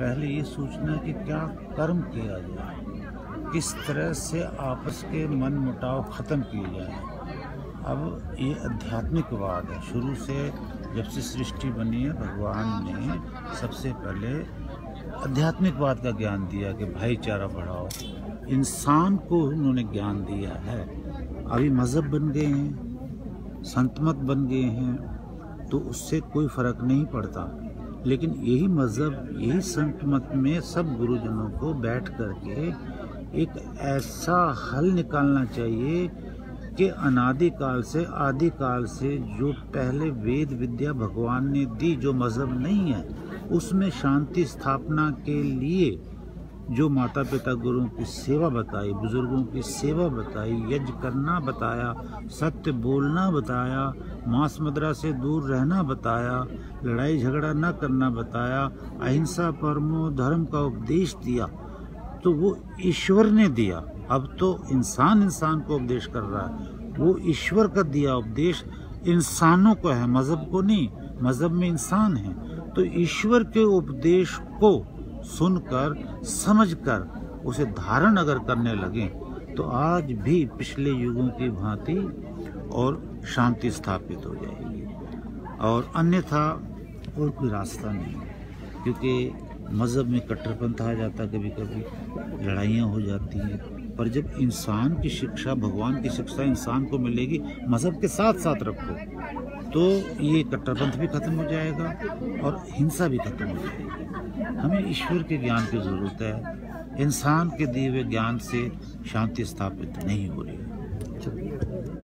पहले ये सोचना कि क्या कर्म किया जाए, किस तरह से आपस के मन मुटाव ख़त्म किए जाए। अब ये आध्यात्मिकवाद है। शुरू से जब से सृष्टि बनी है, भगवान ने सबसे पहले आध्यात्मिकवाद का ज्ञान दिया कि भाईचारा बढ़ाओ। इंसान को उन्होंने ज्ञान दिया है। अभी मज़हब बन गए हैं संतमत बन गए हैं तो उससे कोई फ़र्क नहीं पड़ता। लेकिन यही मज़हब, यही संत मत में सब गुरुजनों को बैठ करके एक ऐसा हल निकालना चाहिए कि अनादिकाल से आदिकाल से जो पहले वेद विद्या भगवान ने दी, जो मज़हब नहीं है, उसमें शांति स्थापना के लिए जो माता पिता गुरुओं की सेवा बताई, बुज़ुर्गों की सेवा बताई, यज्ञ करना बताया, सत्य बोलना बताया, मांस मदरा से दूर रहना बताया, लड़ाई झगड़ा न करना बताया, अहिंसा परमो धर्म का उपदेश दिया तो वो ईश्वर ने दिया। अब तो इंसान इंसान को उपदेश कर रहा है। वो ईश्वर का दिया उपदेश इंसानों को है, मज़हब को नहीं, मज़हब में इंसान है। तो ईश्वर के उपदेश को सुनकर, समझकर, उसे धारण अगर करने लगे तो आज भी पिछले युगों की भांति और शांति स्थापित हो जाएगी। और अन्यथा और कोई रास्ता नहीं, क्योंकि मज़हब में कट्टरपंथ आ जाता कभी कभी लड़ाइयाँ हो जाती हैं। पर जब इंसान की शिक्षा, भगवान की शिक्षा इंसान को मिलेगी, मज़हब के साथ साथ रखो। तो ये कट्टरपंथ भी खत्म हो जाएगा और हिंसा भी खत्म हो जाएगी। हमें ईश्वर के ज्ञान की ज़रूरत है। इंसान के दिए हुए ज्ञान से शांति स्थापित नहीं हो रही। है